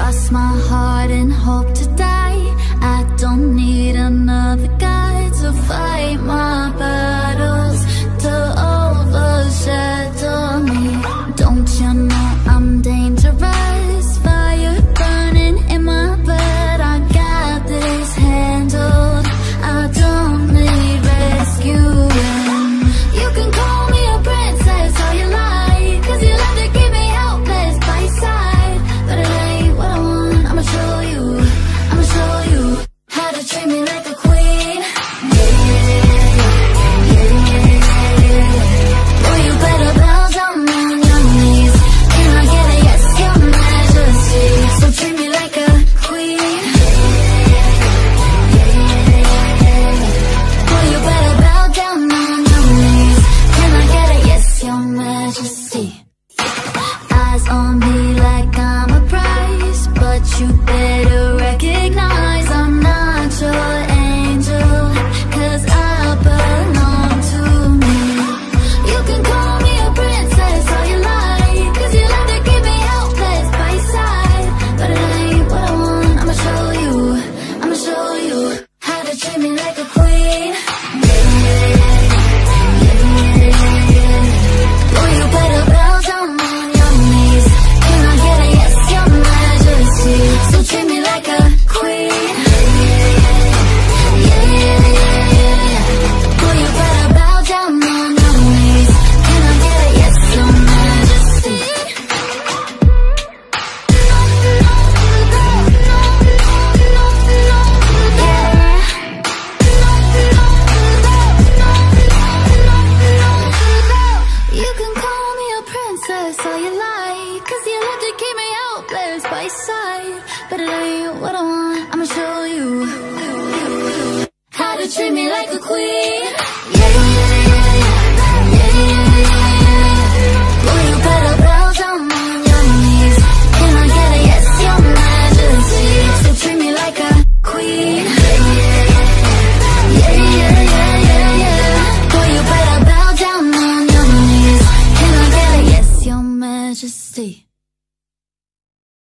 Trust my heart and hope to die. I don't need another guy to fight. Me like side. But it ain't what I want. I'ma show you how to treat me like a queen. Yeah, yeah, yeah, yeah, yeah, yeah, yeah. yeah. Boy, you better bow down on your knees. Can I get a yes, your majesty? So treat me like a queen. Majesty.